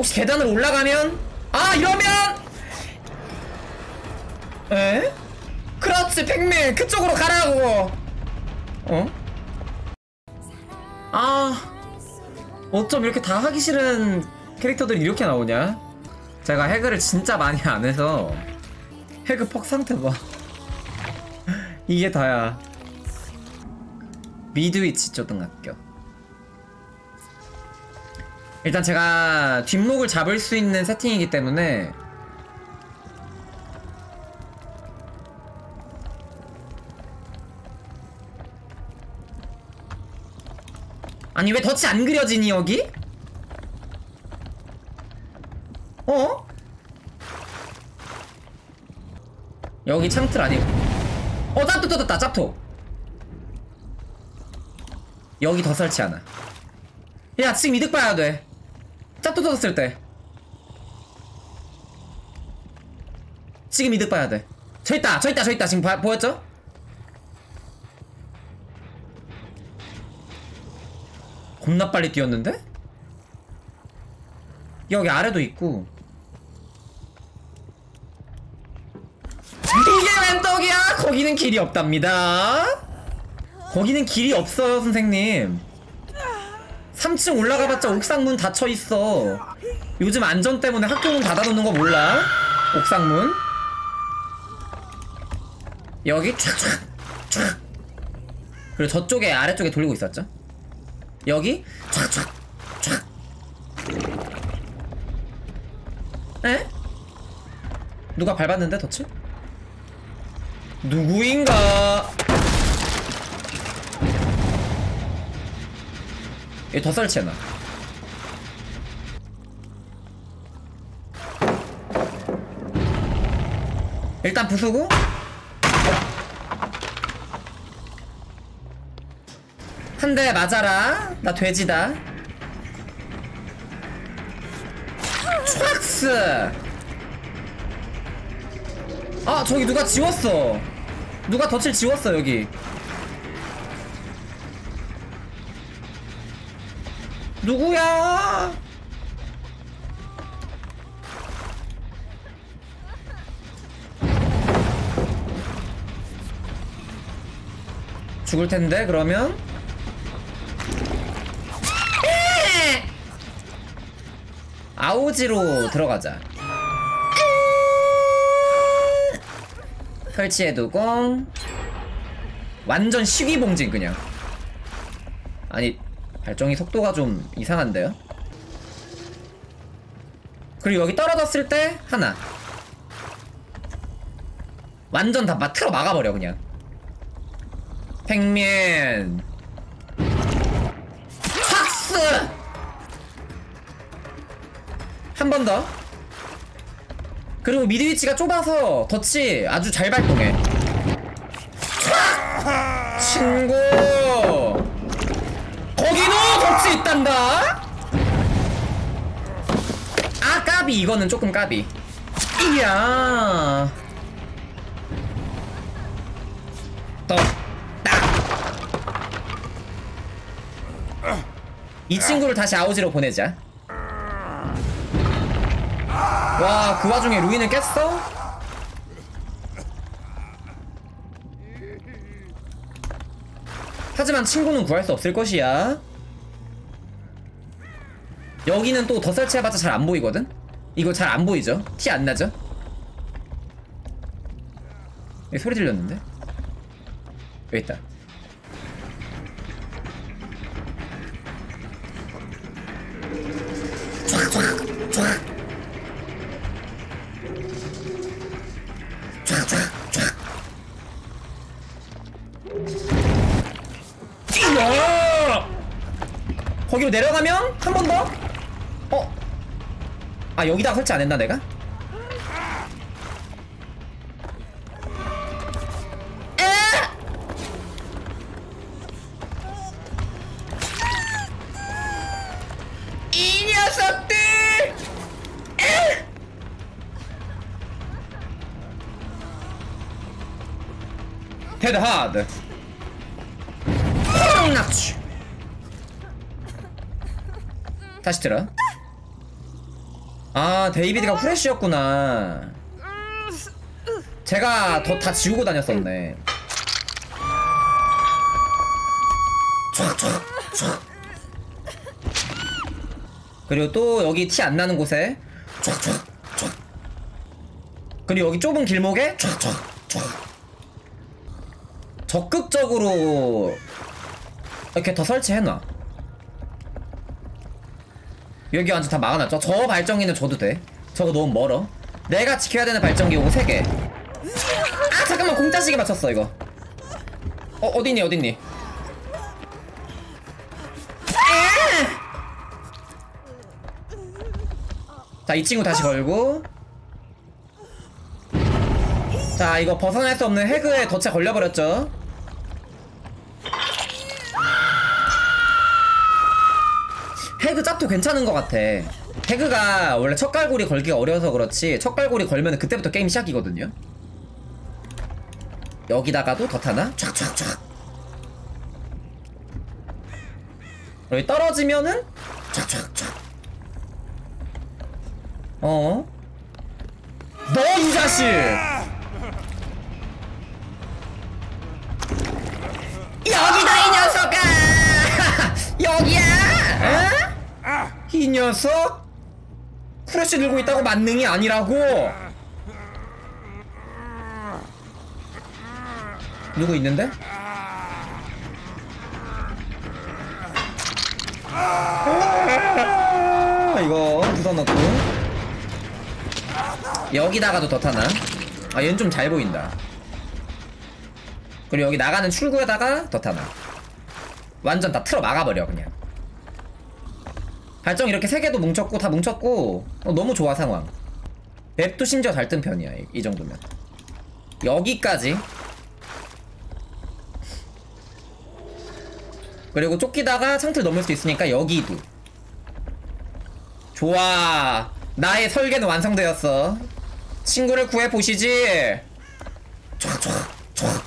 혹시 계단으로 올라가면? 아 이러면! 에? 그렇지 팽밀. 그쪽으로 가라고. 어? 아 어쩜 이렇게 다 하기 싫은 캐릭터들이 이렇게 나오냐? 제가 해그를 진짜 많이 안 해서 해그 퍽 상태 봐. 이게 다야. 미드위치 초등학교 일단 제가 뒷목을 잡을 수 있는 세팅이기 때문에 아니 왜 덫이 안 그려지니 여기? 어? 여기 창틀 아니고 어 짭토 떴다 짭토 여기 더 설치 하나 야 지금 이득 봐야 돼 짭토 터졌을 때 지금 이득 봐야 돼 저 있다 저 있다 저 있다 지금 봐- 보였죠? 겁나 빨리 뛰었는데? 여기 아래도 있고 이게 웬 떡이야? 거기는 길이 없답니다 거기는 길이 없어요 선생님 3층 올라가봤자 옥상 문 닫혀 있어 요즘 안전 때문에 학교 문 닫아놓는 거 몰라? 옥상 문 여기 촥촥 촥 그리고 저쪽에 아래쪽에 돌리고 있었죠 여기 촥촥 촥 에? 누가 밟았는데 덫을? 누구인가? 여기 더 설치해놔 일단 부수고. 한 대 맞아라. 나 돼지다. 촤악스! 아 저기 누가 지웠어. 누가 덫을 지웠어 여기 누구야? 죽을 텐데 그러면? 아오지로 들어가자. 설치해두고 완전 시기봉진 그냥. 아니 발정이 속도가 좀 이상한데요? 그리고 여기 떨어졌을 때 하나. 완전 다 막 틀어 막아버려 그냥. 팽면 팍스! 한 번 더. 그리고 미드 위치가 좁아서 덫이 아주 잘 발동해. 친구 거기도 덫이 있단다. 아 까비. 이거는 조금 까비. 이야. 떴딱이 친구를 다시 아우지로 보내자. 와 그 와중에 루인을 깼어? 하지만 친구는 구할 수 없을 것이야 여기는 또 더 설치해봤자 잘 안 보이거든? 이거 잘 안 보이죠? 티 안 나죠? 여기 소리 들렸는데? 여기 있다 뛰어! 거기로 내려가면 한 번 더? 어? 아 여기다 설치 안 했나 내가? 헤드 하드 낙추 다시 들어. 아 데이비드가 후레쉬였구나. 제가 더 다 지우고 다녔었네. 촥촥촥. 그리고 또 여기 티 안 나는 곳에 촥촥촥. 그리고 여기 좁은 길목에 촥촥촥. 적극적으로 이렇게 더 설치해놔 여기 완전 다 막아놨죠? 저 발전기는 줘도 돼. 저거 너무 멀어. 내가 지켜야 되는 발전기 요거 3개. 아 잠깐만. 공짜시계 맞췄어 이거. 어 어딨니 어딨니? 자 이 친구 다시 걸고. 자 이거 벗어날 수 없는 해그에 덫에 걸려버렸죠 해그 짭도 괜찮은 것 같아 해그가 원래 첫 갈고리 걸기가 어려워서 그렇지 첫 갈고리 걸면 그때부터 게임 시작이거든요 여기다가도 덫 하나 촥촥촥 여기 떨어지면은 촥촥촥 어? 너 이 자식! 여기다 이 녀석아! 여기야! 에? 이 녀석? 후레쉬 들고 있다고 만능이 아니라고! 누구 있는데? 아, 이거 부숴놓고 여기다가도 더 타나? 아 얘는 좀 잘 보인다 그리고 여기 나가는 출구에다가 더 타나 완전 다 틀어 막아버려 그냥 발정 이렇게 세 개도 뭉쳤고 다 뭉쳤고 어, 너무 좋아 상황. 맵도 심지어 잘 뜬 편이야 이, 이 정도면. 여기까지. 그리고 쫓기다가 창틀 넘을 수 있으니까 여기도. 좋아. 나의 설계는 완성되었어. 친구를 구해보시지. 촤촤촤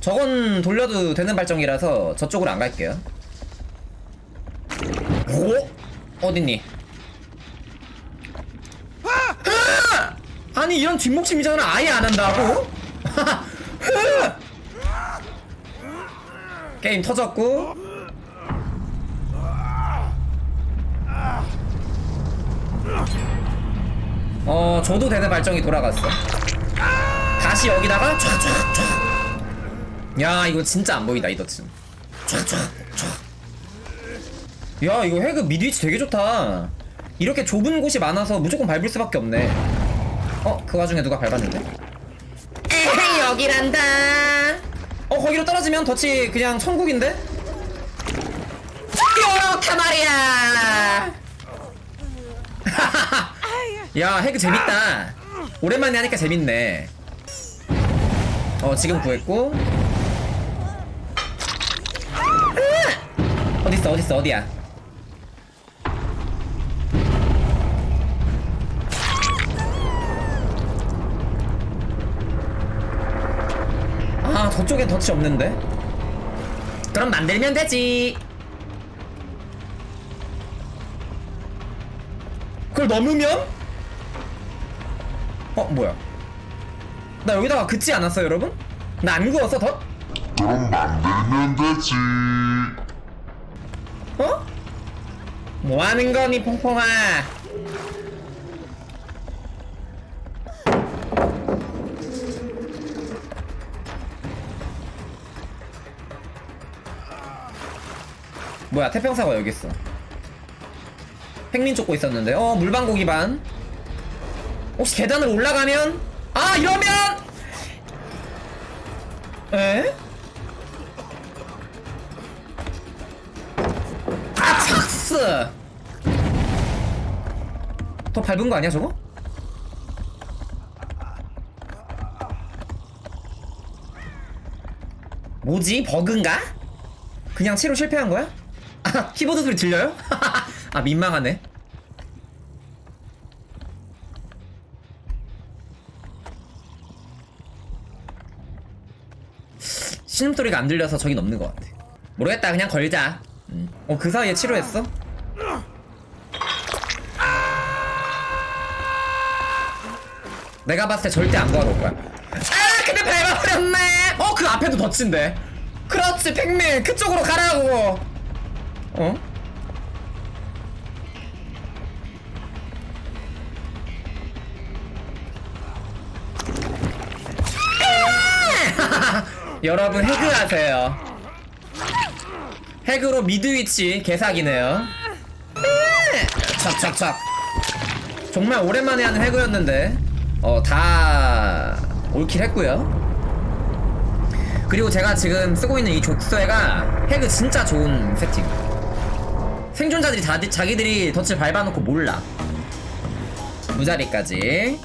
저건 돌려도 되는 발정이라서 저쪽으로 안 갈게요 오? 어딨니? 으아! 아니 이런 뒷목침 미장은 아예 안 한다고? 게임 터졌고 어 줘도 되는 발정이 돌아갔어 다시 여기다가 촤촤촤 야 이거 진짜 안 보인다 이 덫은 촤촤촤 야 이거 해그 미드 위치 되게 좋다 이렇게 좁은 곳이 많아서 무조건 밟을 수밖에 없네 어? 그 와중에 누가 밟았는데? 에헤이 여기란다 어 거기로 떨어지면 덫이 그냥 천국인데? 이렇게 말이야 야 해그 재밌다 오랜만에 하니까 재밌네 어 지금 구했고! 어딨어 어딨어 어디야 저쪽엔 덫이 없는데 그럼 만들면 되지 그걸 넘으면? 어 뭐야 나 여기다가 긋지 않았어 여러분? 나안 구웠어 덧? 그럼 만들면 되지. 어? 뭐하는 거니 퐁퐁아 뭐야 태평사가 여기 있어 팽민 쫓고 있었는데 어 물방고기 반 혹시 계단을 올라가면 아 이러면 에? 아 착스 더 밟은 거 아니야 저거? 뭐지 버그인가? 그냥 채로 실패한 거야? 키보드 소리 들려요? 아 민망하네. 신음소리가 안 들려서 저긴 없는 것 같아. 모르겠다 그냥 걸자. 음. 어그 사이에 치료했어? 내가 봤을 때 절대 안 걸어올 거야. 아 근데 밟아버렸네! 어 그 앞에도 덧친데. 그렇지 팽민 그쪽으로 가라고. 어? 여러분 해그하세요. 해그로 미드 위치 개사기네요. 척척척. 정말 오랜만에 하는 해그였는데 어다 올킬 했고요. 그리고 제가 지금 쓰고 있는 이 족쇄가 해그 진짜 좋은 세팅 생존자들이 다, 자기들이 덫을 밟아놓고 몰라. 무자리까지